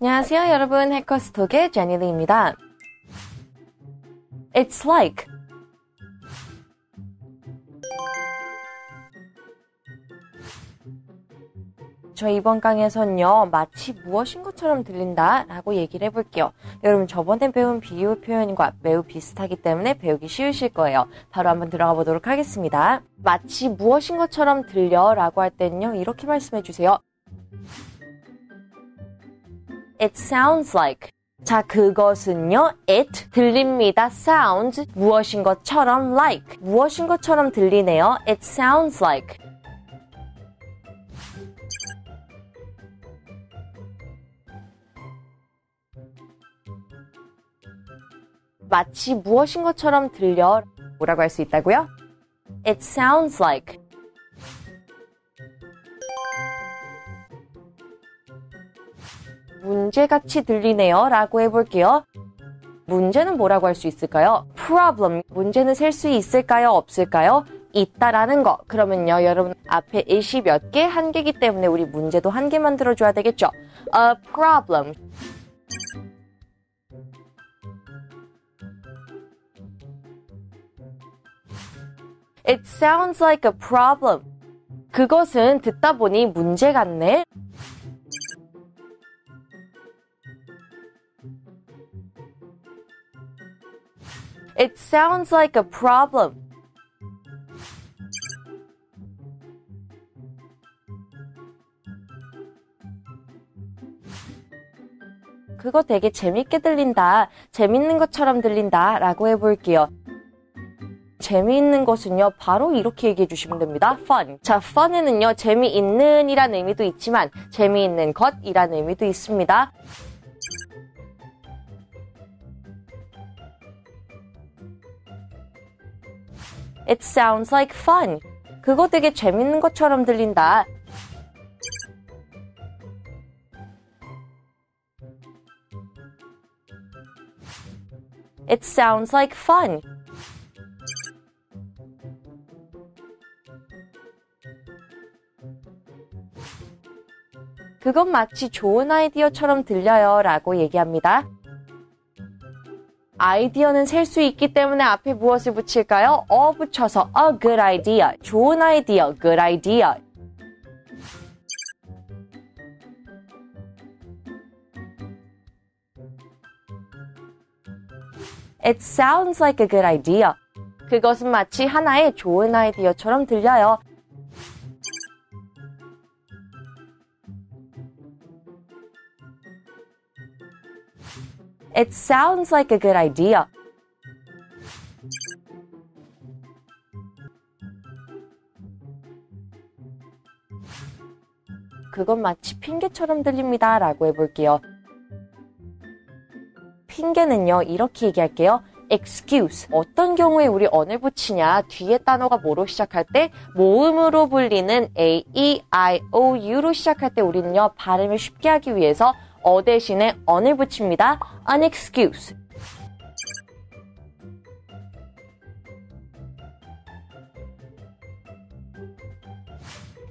안녕하세요, 여러분. 해커스톡의 제니리입니다. It's like 저 이번 강에서는요, 마치 무엇인 것처럼 들린다 라고 얘기를 해볼게요. 여러분, 저번에 배운 비유 표현과 매우 비슷하기 때문에 배우기 쉬우실 거예요. 바로 한번 들어가 보도록 하겠습니다. 마치 무엇인 것처럼 들려 라고 할 때는요, 이렇게 말씀해 주세요. It sounds like. 자, 그것은요, it 들립니다. sounds 무엇인 것처럼 like 무엇인 것처럼 들리네요. It sounds like. 마치 무엇인 것처럼 들려 뭐라고 할 수 있다고요? It sounds like. 문제같이 들리네요 라고 해볼게요. 문제는 뭐라고 할 수 있을까요? problem. 문제는 셀 수 있을까요? 없을까요? 있다라는 거. 그러면요, 여러분 앞에 일시 몇 개? 한 개기 때문에 우리 문제도 한 개 만들어줘야 되겠죠? A problem. It sounds like a problem. 그것은 듣다 보니 문제 같네. It sounds like a problem. 그거 되게 재밌게 들린다. 재밌는 것처럼 들린다. 라고 해볼게요. 재미있는 것은요, 바로 이렇게 얘기해 주시면 됩니다. fun. 자, fun에는요, 재미있는 이라는 의미도 있지만, 재미있는 것이라는 의미도 있습니다. It sounds like fun. 그거 되게 재밌는 것처럼 들린다. It sounds like fun. 그건 마치 좋은 아이디어처럼 들려요 라고 얘기합니다. 아이디어는 셀 수 있기 때문에 앞에 무엇을 붙일까요? 어 붙여서 a good idea. 좋은 아이디어, good idea. It sounds like a good idea. 그것은 마치 하나의 좋은 아이디어처럼 들려요. It sounds like a good idea. 그건 마치 핑계처럼 들립니다. 라고 해볼게요. 핑계는요, 이렇게 얘기할게요. excuse. 어떤 경우에 우리 언을 붙이냐? 뒤에 단어가 뭐로 시작할 때? 모음으로 불리는 a, e, i, o, u로 시작할 때 우리는요, 발음을 쉽게 하기 위해서 어 대신에 언을 붙입니다. an excuse.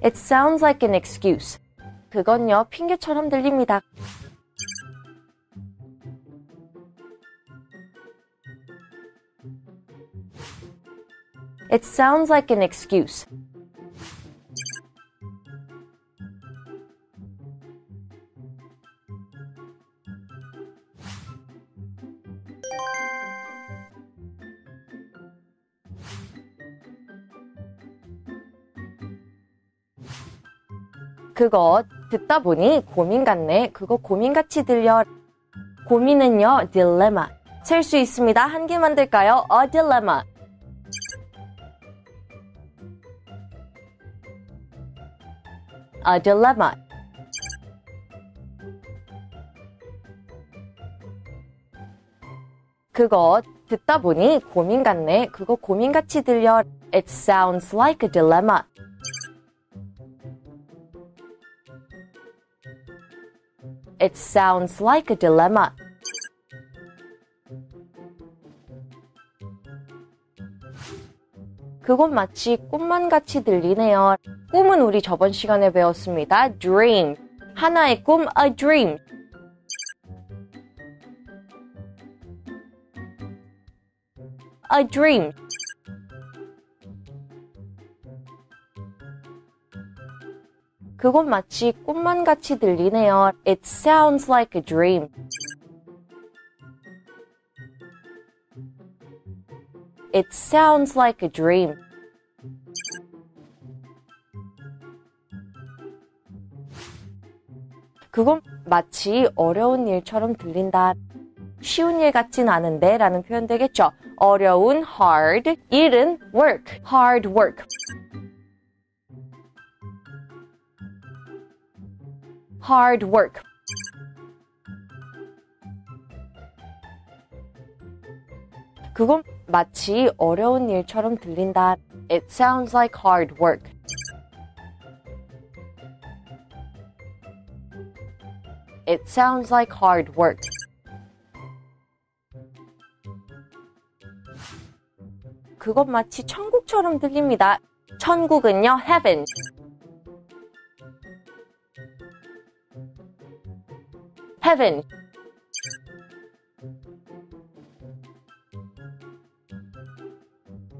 It sounds like an excuse. 그건요, 핑계처럼 들립니다. It sounds like an excuse. 그거 듣다 보니 고민 같네. 그거 고민 같이 들려. 고민은요, 딜레마. 셀 수 있습니다. 한 개 만들까요? A dilemma. A dilemma. 그거 듣다 보니 고민 같네. 그거 고민 같이 들려. It sounds like a dilemma. It sounds like a dilemma. 그건 마치 꿈만 같이 들리네요. 꿈은 우리 저번 시간에 배웠습니다. dream. 하나의 꿈, a dream. a dream. 그건 마치 꿈만 같이 들리네요. It sounds like a dream. 그건 마치 어려운 일처럼 들린다. 쉬운 일 같진 않은데 라는 표현 되겠죠. 어려운 hard, 일은 work, hard work. Hard work. 그건 마치 어려운 일처럼 들린다. It sounds like hard work. It sounds like hard work. 그것 마치 천국처럼 들립니다. 천국은요, heaven. Heaven.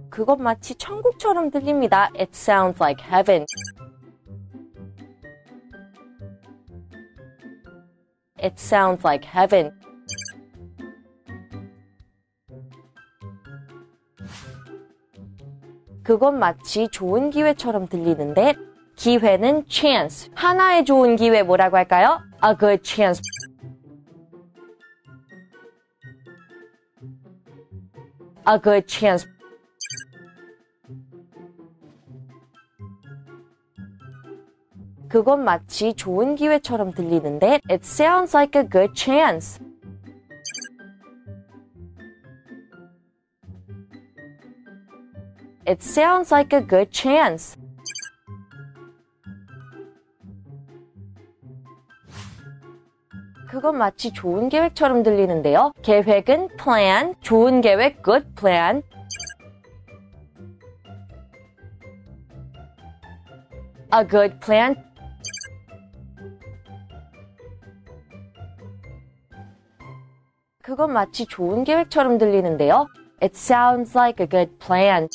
그것 마치 천국처럼 들립니다. It sounds like heaven. It sounds like heaven. 그건 마치 좋은 기회처럼 들리는데 기회는 chance. 하나의 좋은 기회 뭐라고 할까요? A good chance. A good chance. 그건 마치 좋은 기회처럼 들리는데 It sounds like a good chance. It sounds like a good chance. 그건 마치 좋은 계획처럼 들리는데요. 계획은 plan, 좋은 계획, good plan. A good plan. 그건 마치 좋은 계획처럼 들리는데요. It sounds like a good plan.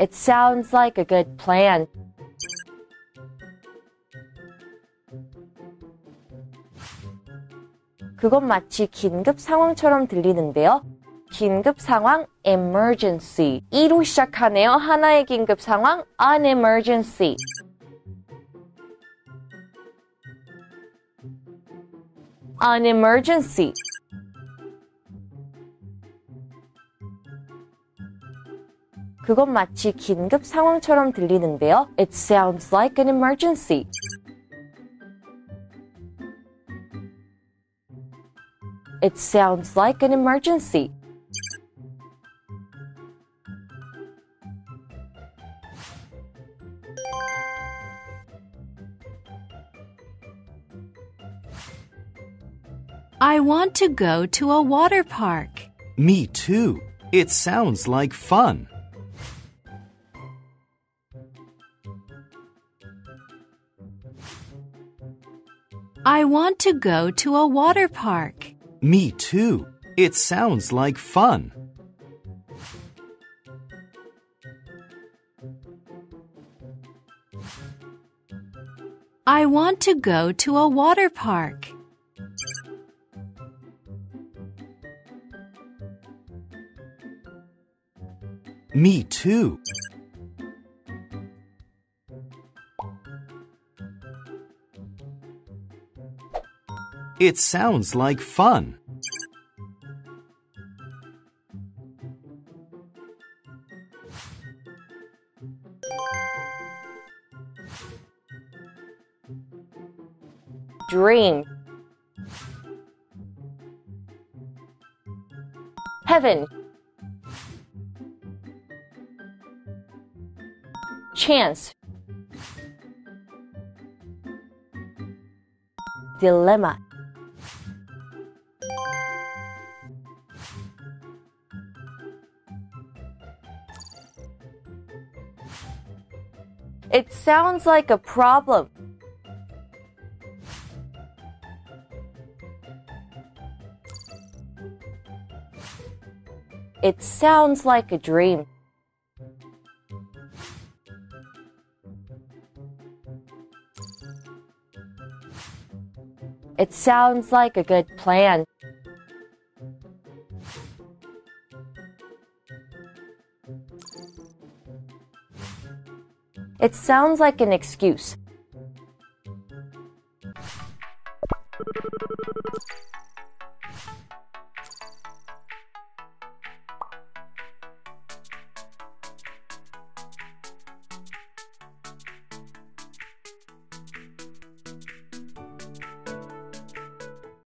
It sounds like a good plan. 그건 마치 긴급 상황처럼 들리는데요. 긴급 상황 emergency. E로 시작하네요. 하나의 긴급 상황 an emergency. an emergency. 그건 마치 긴급 상황처럼 들리는데요. It sounds like an emergency. It sounds like an emergency. I want to go to a water park. Me too. It sounds like fun. I want to go to a water park. Me too. It sounds like fun. I want to go to a water park. Me too. It sounds like fun. dream. heaven. chance. dilemma. It sounds like a problem. It sounds like a dream. It sounds like a good plan. It sounds like an excuse.